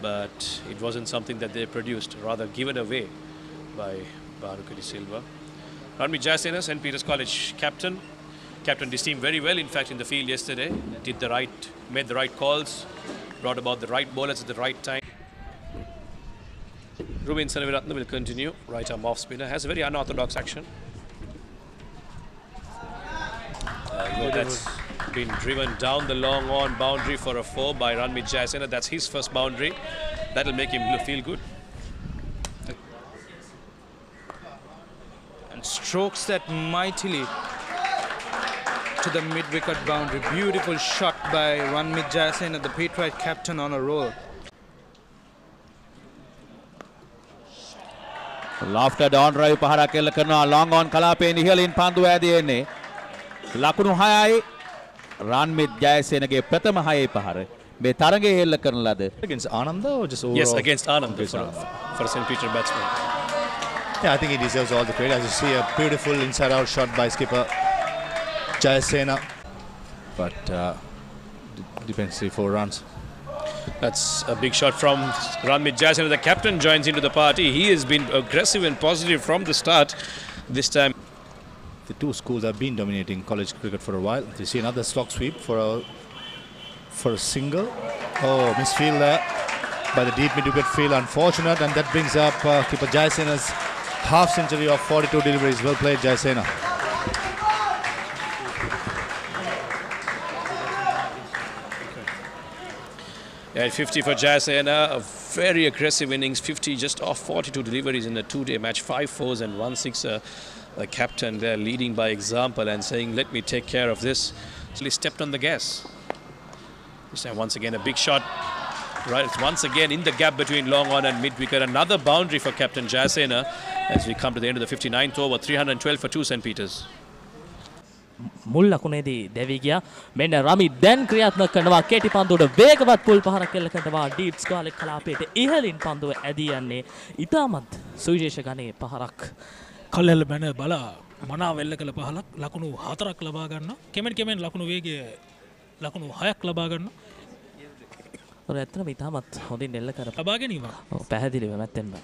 but it wasn't something that they produced, rather given away by Bhanukadi Silva. Ranmith Jayasena, St. Peter's College captain, captained his team very well, in fact, in the field yesterday. Did the right, made the right calls, brought about the right bowlers at the right time. Rubin Sanaviratna will continue, right arm off spinner, has a very unorthodox action. Uh, that's been driven down the long on boundary for a four by Ranmith Jayasena. That's his first boundary. That'll make him feel good. And strokes that mightily to the mid-wicket boundary. Beautiful shot by Ranmith Jayasena, the Pete captain on a roll. ලාෆ්ට ඩෝන් රයි පහරක් කෙල්ල කරනවා ලොංගෝන් කලාපයෙන් ඉහලින් පන්දු ඇදයෙන්නේ ලකුණු හයයි Ranmith ජයසේනගේ ප්‍රථම හයේ පහර මේ තරගය හෙල්ල කරන ලද. Against Ananda or just overall? Yes, against Ananda for, for St. Peter batsman. Yeah, I think he deserves all the credit. As you see, a beautiful inside-out shot by skipper Jayasena. But uh, dependency four runs. That's a big shot from Ranmith Jayasena. The captain joins into the party. He has been aggressive and positive from the start this time. The two schools have been dominating college cricket for a while. You see another stock sweep for a for a single. Oh, misfield there by the deep mid-wicket field. Unfortunate, and that brings up uh, keeper Jayasena's half century of 42 deliveries. Well played, Jayasena. at 50 for Jayasena, very aggressive innings. 50 just off 42 deliveries in a two-day match. Five fours and one sixer. The captain there leading by example and saying, "Let me take care of this." So he stepped on the gas. This time, once again, a big shot. Right, it's once again in the gap between long on and mid wicket. Another boundary for Captain Jayasena as we come to the end of the 59th over. 312 for two St. Peters. මුල් ලකුණේදී දැවී ගියා. මෙන්න රමි දැන් ක්‍රියාත්මක කරනවා. කෙටි පන්දුවට වේගවත් full පහරක් කෙල්ල කරනවා. ඩීප්ස් ගාලේ කලාපයට ඉහළින් පන්දුව ඇදී යන්නේ ඉතාමත් සුවිශේෂ ගණයේ පහරක්. කල්ලෙල්ල බැන බලා මනා වෙල්ල කළ පහලක් ලකුණු හතරක් ලබා ගන්න කෙමෙන් කෙමෙන් ලකුණු වේගේ ලකුණු හයක් ලබා ගන්න ඔර ඇත්තනම ඉතාමත් හොඳින් එල්ල කර ලබා ගැනීම පැහැදිලිව මැත්තෙන්ම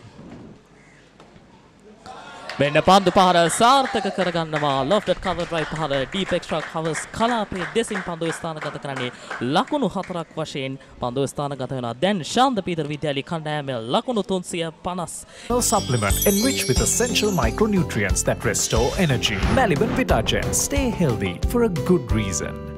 මෙන්න පන්දු පහර සාර්ථක කරගන්නවා ලොෆ්ටඩ් කවර් ඩ්‍රයිව් පහර ඩීප් එක්ස්ට්‍රා කවර්ස් කලාපයේ දෙසින් පන්දුව ස්ථානගත කරන්නේ ලකුණු හතරක් වශයෙන් පන්දුව ස්ථානගත වෙනවා දැන් ශාන්ත පීතර විද්‍යාලය කණ්ඩායම ලකුණු 350 supplement enriched with essential micronutrients that restore energy. Maliban Vitagen. Stay healthy for a good reason.